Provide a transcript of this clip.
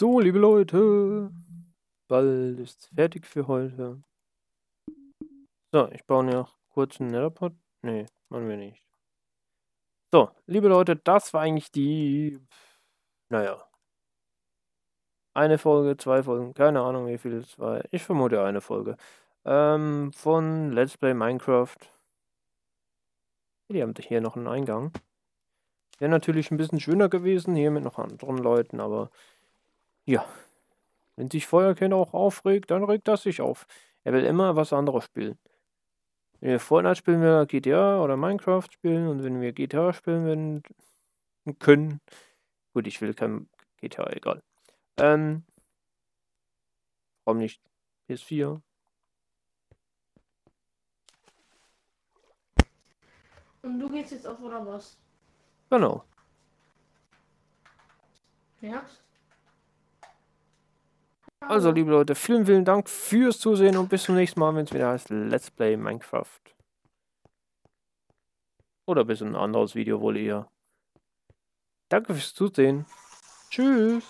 So, liebe Leute, bald ist fertig für heute. So, ich baue noch kurz einen Netherpot. Nee, machen wir nicht. So, liebe Leute, das war eigentlich die, naja, eine Folge, zwei Folgen, keine Ahnung wie viel es war. Ich vermute eine Folge. Ähm, von Let's Play Minecraft. Die haben hier noch einen Eingang. Wäre natürlich ein bisschen schöner gewesen, hier mit noch anderen Leuten, aber ja. Wenn sich Feuerkind auch aufregt, dann regt das sich auf. Er will immer was anderes spielen. Wenn wir Fortnite spielen, wir GTA oder Minecraft spielen und wenn wir GTA spielen werden, können. Gut, ich will kein GTA, egal. Ähm. Warum nicht PS4? Und du gehst jetzt auf oder was? Genau. Merkst? Also, liebe Leute, vielen, vielen Dank fürs Zusehen und bis zum nächsten Mal, wenn es wieder heißt Let's Play Minecraft. Oder bis in ein anderes Video wohl eher. Danke fürs Zusehen. Tschüss.